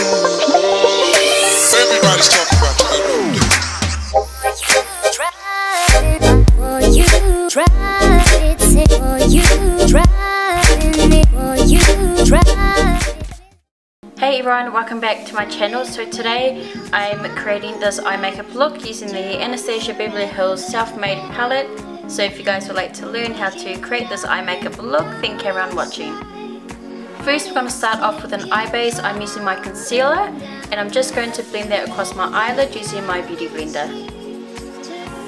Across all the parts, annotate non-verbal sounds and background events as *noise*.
Hey everyone, welcome back to my channel. So today I'm creating this eye makeup look using the Anastasia Beverly Hills Self-Made palette. So if you guys would like to learn how to create this eye makeup look, then carry on watching. First we're going to start off with an eye base. I'm using my concealer and I'm just going to blend that across my eyelid using my beauty blender.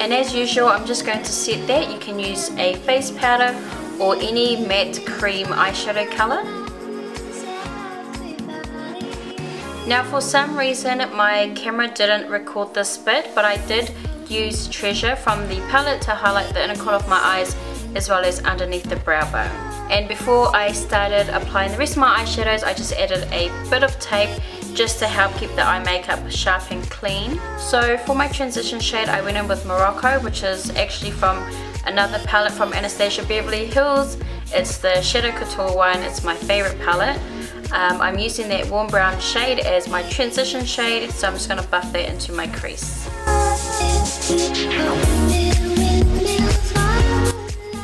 And as usual I'm just going to set that. You can use a face powder or any matte cream eyeshadow colour. Now for some reason my camera didn't record this bit but I did use Treasure from the palette to highlight the inner corner of my eyes as well as underneath the brow bone. And before I started applying the rest of my eyeshadows I just added a bit of tape just to help keep the eye makeup sharp and clean. So for my transition shade I went in with Morocco which is actually from another palette from Anastasia Beverly Hills. It's the Shadow Couture one, it's my favorite palette. Um, I'm using that warm brown shade as my transition shade, so I'm just going to buff that into my crease.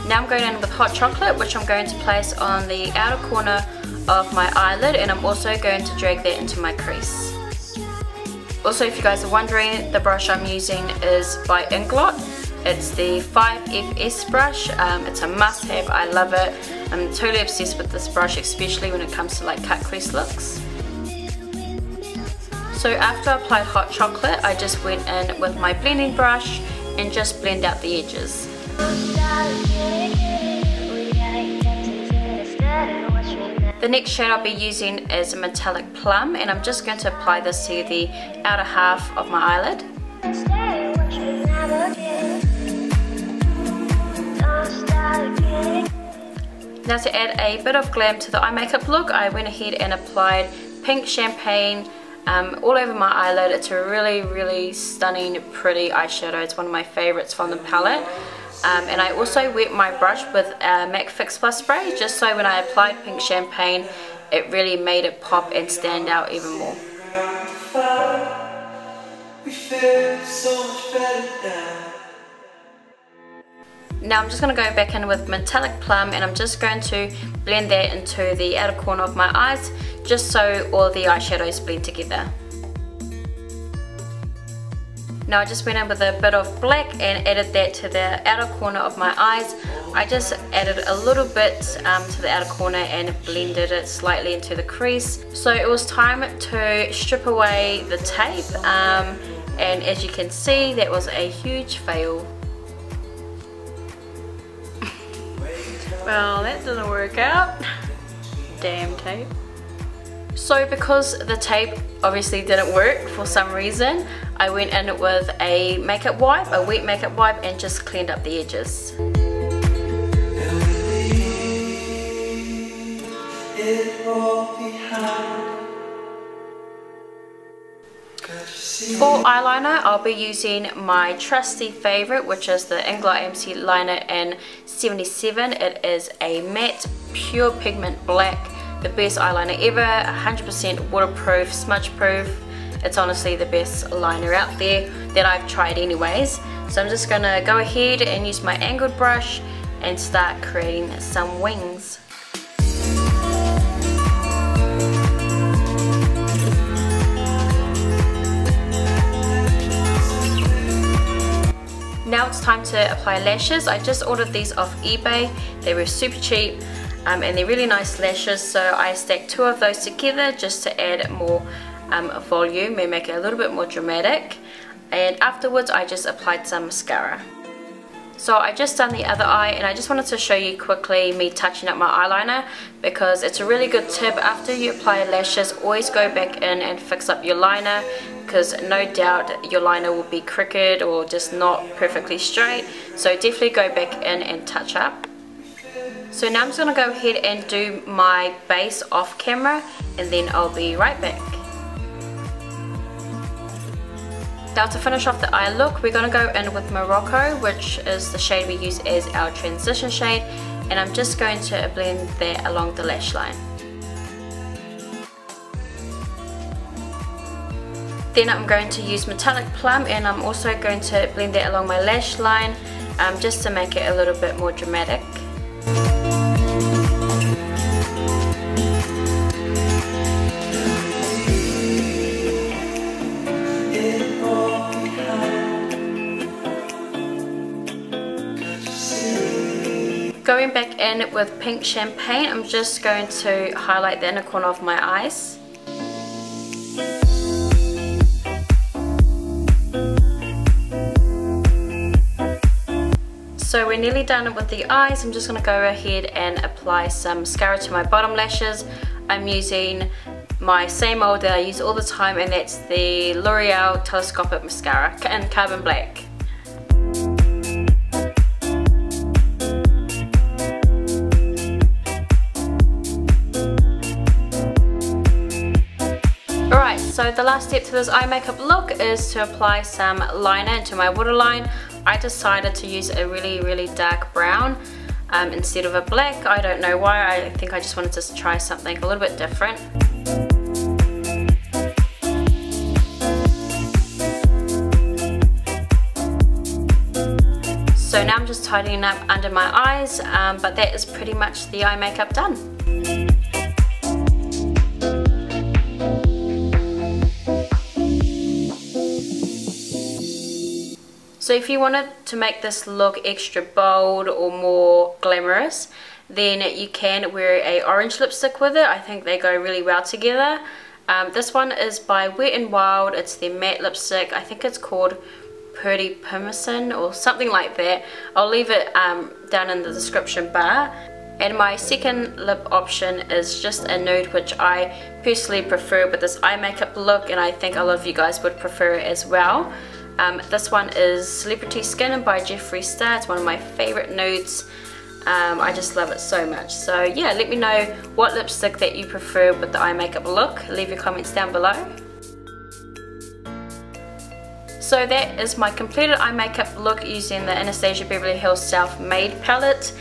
Now I'm going in with hot chocolate, which I'm going to place on the outer corner of my eyelid, and I'm also going to drag that into my crease. Also, if you guys are wondering, the brush I'm using is by Inglot. It's the 5FS brush. Um, it's a must-have. I love it. I'm totally obsessed with this brush, especially when it comes to like cut crease looks. So after I applied hot chocolate, I just went in with my blending brush and just blend out the edges. The next shade I'll be using is a metallic plum and I'm just going to apply this to the outer half of my eyelid. Now to add a bit of glam to the eye makeup look, I went ahead and applied pink champagne um, all over my eyelid. It's a really, really stunning, pretty eyeshadow. It's one of my favorites from the palette. Um, and I also wet my brush with uh, MAC Fix Plus spray, just so when I applied pink champagne, it really made it pop and stand out even more. Now I'm just going to go back in with metallic plum and I'm just going to blend that into the outer corner of my eyes just so all the eyeshadows blend together. Now I just went in with a bit of black and added that to the outer corner of my eyes. I just added a little bit um, to the outer corner and blended it slightly into the crease. So it was time to strip away the tape um, and as you can see that was a huge fail. *laughs* Well, that didn't work out. Damn tape. So because the tape obviously didn't work for some reason, I went in with a makeup wipe, a wet makeup wipe, and just cleaned up the edges. For eyeliner, I'll be using my trusty favorite, which is the Inglot AMC Liner in 77. It is a matte, pure pigment black, the best eyeliner ever, 100% waterproof, smudge proof. It's honestly the best liner out there that I've tried anyways. So I'm just gonna go ahead and use my angled brush and start creating some wings. Now it's time to apply lashes. I just ordered these off eBay. They were super cheap um, and they're really nice lashes. So I stacked two of those together just to add more um, volume and make it a little bit more dramatic. And afterwards I just applied some mascara. So I just done the other eye and I just wanted to show you quickly me touching up my eyeliner because it's a really good tip after you apply lashes always go back in and fix up your liner because no doubt your liner will be crooked or just not perfectly straight so definitely go back in and touch up. So now I'm just going to go ahead and do my base off camera and then I'll be right back. Now to finish off the eye look, we're going to go in with Morocco, which is the shade we use as our transition shade, and I'm just going to blend that along the lash line. Then I'm going to use Metallic Plum and I'm also going to blend that along my lash line um, just to make it a little bit more dramatic. Going back in with pink champagne, I'm just going to highlight the inner corner of my eyes. So we're nearly done with the eyes. I'm just going to go ahead and apply some mascara to my bottom lashes. I'm using my same old that I use all the time and that's the L'Oreal Telescopic Mascara in Carbon Black. So the last step to this eye makeup look is to apply some liner into my waterline. I decided to use a really, really dark brown um, instead of a black. I don't know why, I think I just wanted to try something a little bit different. So now I'm just tidying up under my eyes, um, but that is pretty much the eye makeup done. So if you wanted to make this look extra bold or more glamorous, then you can wear a orange lipstick with it. I think they go really well together. Um, this one is by Wet n Wild. It's their matte lipstick. I think it's called Pretty Permission or something like that. I'll leave it um, down in the description bar. And my second lip option is just a nude which I personally prefer with this eye makeup look and I think a lot of you guys would prefer it as well. Um, this one is Celebrity Skin by Jeffree Star. It's one of my favorite nudes. Um, I just love it so much. So yeah, let me know what lipstick that you prefer with the eye makeup look. Leave your comments down below. So that is my completed eye makeup look using the Anastasia Beverly Hills Self Made palette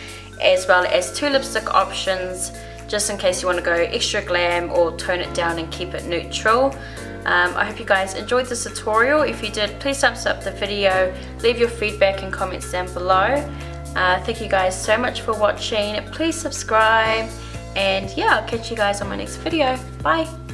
as well as two lipstick options just in case you want to go extra glam or tone it down and keep it neutral. Um, I hope you guys enjoyed this tutorial. If you did, please thumbs up the video, leave your feedback and comments down below. Uh, thank you guys so much for watching. Please subscribe and yeah, I'll catch you guys on my next video. Bye!